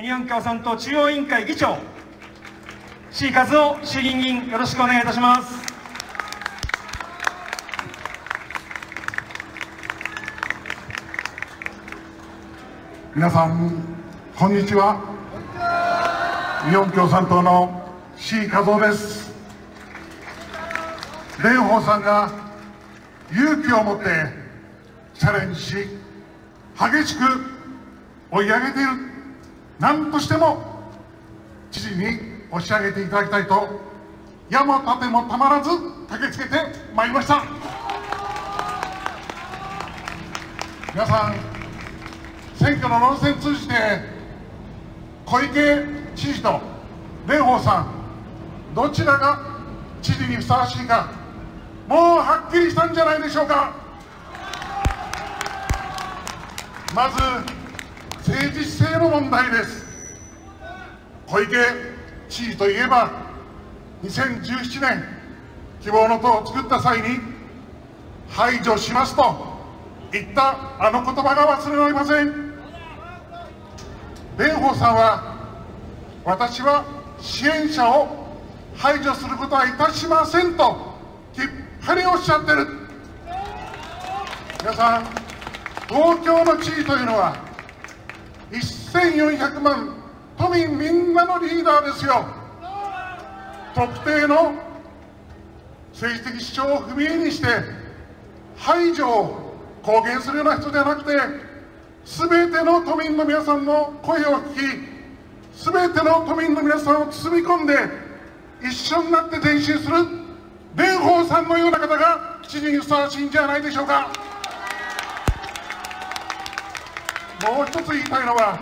日本共産党中央委員会議長 C 和夫衆議院議員よろしくお願いいたします。皆さんこんにちは。日本共産党の C 和夫です。蓮舫さんが勇気を持ってチャレンジし激しく追い上げている。何としても知事に押し上げていただきたいと矢も盾もたまらず駆けつけてまいりました。皆さん選挙の論戦通じて小池知事と蓮舫さんどちらが知事にふさわしいかもうはっきりしたんじゃないでしょうか。まず政治姿勢の問題です。小池知事といえば2017年希望の党を作った際に排除しますと言ったあの言葉が忘れられません。蓮舫さんは私は支援者を排除することはいたしませんときっぱりおっしゃってる。皆さん東京の知事というのは1400万都民みんなのリーダーですよ。特定の政治的主張を踏み絵にして排除を公言するような人ではなくて全ての都民の皆さんの声を聞き全ての都民の皆さんを包み込んで一緒になって前進する蓮舫さんのような方が知事にふさわしいんじゃないでしょうか。もう一つ言いたいのは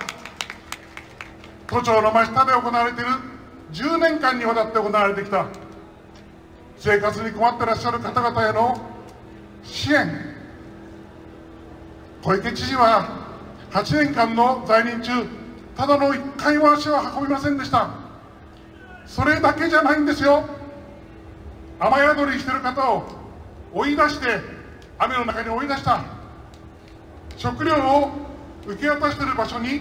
都庁の真下で行われている10年間にわたって行われてきた生活に困ってらっしゃる方々への支援。小池知事は8年間の在任中ただの1回も足を運びませんでした。それだけじゃないんですよ。雨宿りしてる方を追い出して雨の中に追い出した。食料を受け渡している場所に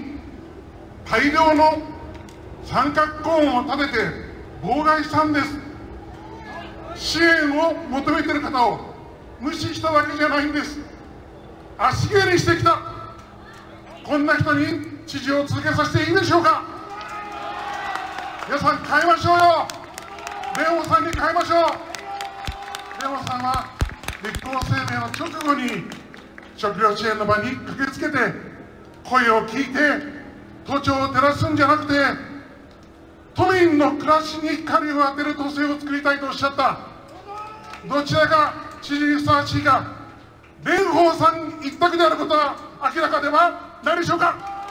大量の三角コーンを立てて妨害したんです。支援を求めている方を無視しただけじゃないんです。足蹴りしてきた。こんな人に知事を続けさせていいでしょうか。皆さん変えましょうよ。蓮舫さんに変えましょう。蓮舫さんは立候補声明の直後に食料支援の場に駆けつけて声を聞いて都庁を照らすんじゃなくて都民の暮らしに光を当てる都政を作りたいとおっしゃった。どちらが知事にふさわしいか蓮舫さん一択であることは明らかではないでしょうか。